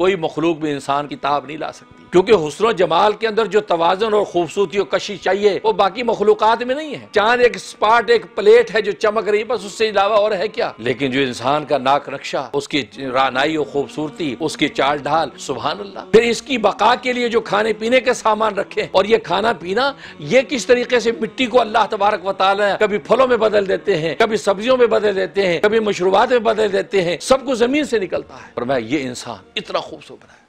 कोई मखलूक भी इंसान की ताब नहीं ला सकती। क्योंकि हुसन जमाल के अंदर जो तोज़न और खूबसूरती और कशी चाहिए, वो बाकी मखलूकत में नहीं है। चाँद एक स्पाट, एक प्लेट है जो चमक रही बस उससे अलावा और है क्या? लेकिन जो इंसान का नाक नक्शा, उसकी रानाई और खूबसूरती, उसकी चाल ढाल सुबह अल्लाह फिर इसकी बका के लिए जो खाने पीने के सामान रखे, और ये खाना पीना, ये किस तरीके से मिट्टी को अल्लाह तबारक बता वाली कभी फलों में बदल देते हैं, कभी सब्जियों में बदल देते हैं, कभी मशरूबात में बदल देते हैं, सब कुछ ज़मीन से निकलता है। और मैं ये इंसान इतना खूबसूरत बनाया।